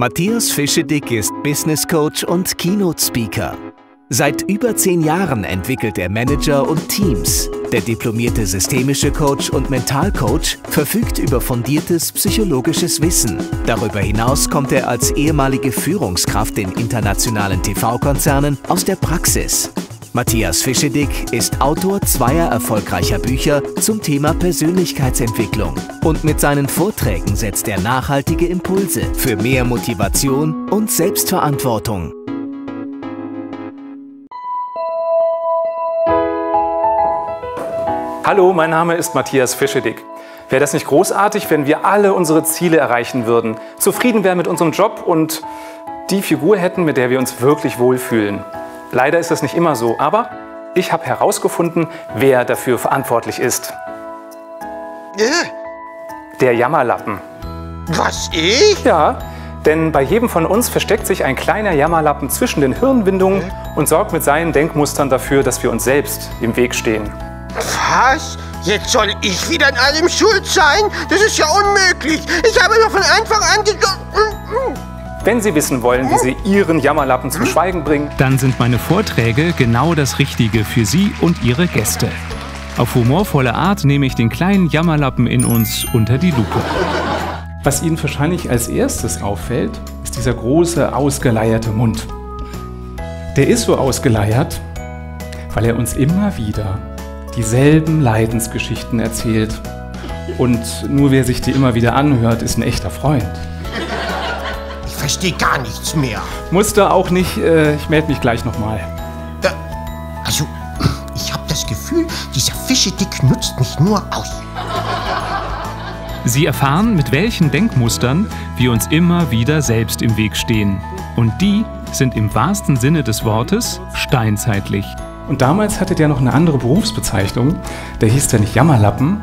Matthias Fischedick ist Business Coach und Keynote Speaker. Seit über zehn Jahren entwickelt er Manager und Teams. Der diplomierte systemische Coach und Mentalcoach verfügt über fundiertes psychologisches Wissen. Darüber hinaus kommt er als ehemalige Führungskraft in internationalen TV-Konzernen aus der Praxis. Matthias Fischedick ist Autor zweier erfolgreicher Bücher zum Thema Persönlichkeitsentwicklung. Und mit seinen Vorträgen setzt er nachhaltige Impulse für mehr Motivation und Selbstverantwortung. Hallo, mein Name ist Matthias Fischedick. Wäre das nicht großartig, wenn wir alle unsere Ziele erreichen würden, zufrieden wären mit unserem Job und die Figur hätten, mit der wir uns wirklich wohlfühlen? Leider ist das nicht immer so, aber ich habe herausgefunden, wer dafür verantwortlich ist. Äh, Der Jammerlappen. was, ich? Ja, denn bei jedem von uns versteckt sich ein kleiner Jammerlappen zwischen den Hirnwindungen und sorgt mit seinen Denkmustern dafür, dass wir uns selbst im Weg stehen. Was? Jetzt soll ich wieder an allem schuld sein? Das ist ja unmöglich. Ich habe doch von Anfang an gesagt... Wenn Sie wissen wollen, wie Sie Ihren Jammerlappen zum Schweigen bringen, dann sind meine Vorträge genau das Richtige für Sie und Ihre Gäste. Auf humorvolle Art nehme ich den kleinen Jammerlappen in uns unter die Lupe. was Ihnen wahrscheinlich als erstes auffällt, ist dieser große, ausgeleierte Mund. Der ist so ausgeleiert, weil er uns immer wieder dieselben Leidensgeschichten erzählt. Und nur wer sich die immer wieder anhört, ist ein echter Freund. Ich verstehe gar nichts mehr. Musste auch nicht, äh, ich melde mich gleich nochmal. Äh, Also, ich habe das Gefühl, dieser Fischedick nutzt mich nur aus. Sie erfahren, mit welchen Denkmustern wir uns immer wieder selbst im Weg stehen. Und die sind im wahrsten Sinne des Wortes steinzeitlich. Und damals hatte der noch eine andere Berufsbezeichnung. Der hieß der nicht Jammerlappen,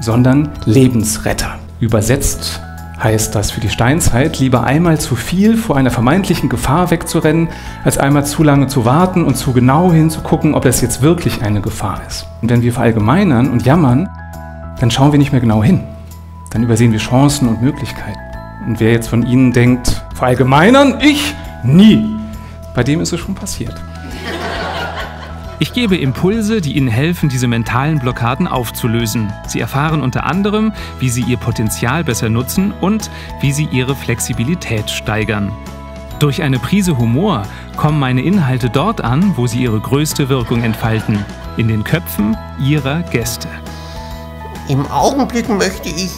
sondern Lebensretter. Übersetzt heißt das für die Steinzeit, lieber einmal zu viel vor einer vermeintlichen Gefahr wegzurennen, als einmal zu lange zu warten und zu genau hinzugucken, ob das jetzt wirklich eine Gefahr ist. Und wenn wir verallgemeinern und jammern, dann schauen wir nicht mehr genau hin. Dann übersehen wir Chancen und Möglichkeiten. Und wer jetzt von Ihnen denkt, verallgemeinern, ich nie, bei dem ist es schon passiert. Ich gebe Impulse, die Ihnen helfen, diese mentalen Blockaden aufzulösen. Sie erfahren unter anderem, wie Sie Ihr Potenzial besser nutzen und wie Sie Ihre Flexibilität steigern. Durch eine Prise Humor kommen meine Inhalte dort an, wo sie ihre größte Wirkung entfalten. In den Köpfen Ihrer Gäste. Im Augenblick möchte ich...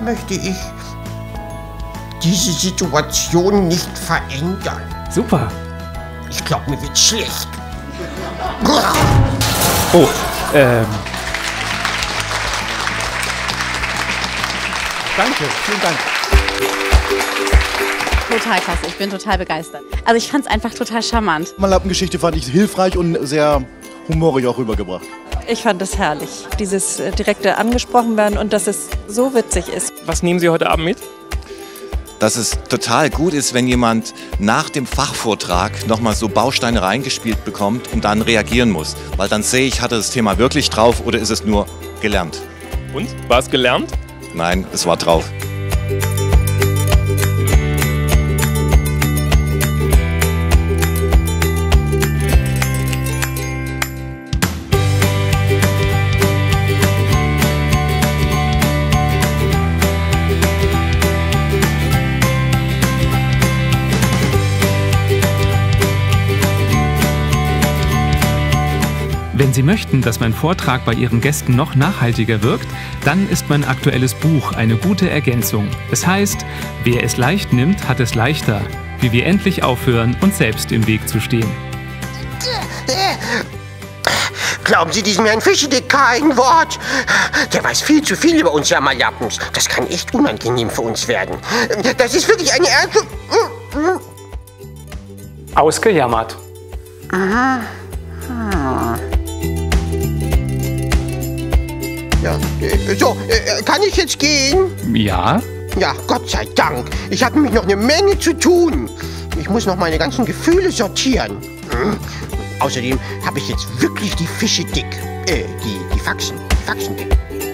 möchte ich diese Situation nicht verändern. Super. Ich glaube, mir wird schlecht. Oh, ähm. Danke, vielen Dank. Total klasse, ich bin total begeistert. Also ich fand es einfach total charmant. Malappengeschichte fand ich hilfreich und sehr humorig auch rübergebracht. Ich fand es herrlich, dieses äh, direkte angesprochen werden und dass es so witzig ist. Was nehmen Sie heute Abend mit? Dass es total gut ist, wenn jemand nach dem Fachvortrag nochmal so Bausteine reingespielt bekommt und dann reagieren muss. Weil dann sehe ich, hat er das Thema wirklich drauf oder ist es nur gelernt? Und? War es gelernt? Nein, es war drauf. Wenn Sie möchten, dass mein Vortrag bei Ihren Gästen noch nachhaltiger wirkt, dann ist mein aktuelles Buch eine gute Ergänzung. Es heißt, wer es leicht nimmt, hat es leichter. Wie wir endlich aufhören, uns selbst im Weg zu stehen. Glauben Sie diesem Herrn Fischedick kein Wort? Der weiß viel zu viel über uns Jammerlappens. Das kann echt unangenehm für uns werden. Das ist wirklich eine ernste... Ausgejammert. Ja, äh, so, äh, kann ich jetzt gehen? Ja? Ja, Gott sei Dank. Ich habe nämlich noch eine Menge zu tun. Ich muss noch meine ganzen Gefühle sortieren. Hm. Außerdem habe ich jetzt wirklich die Fische dick. Äh, die, die Faxen. Die Faxen dick.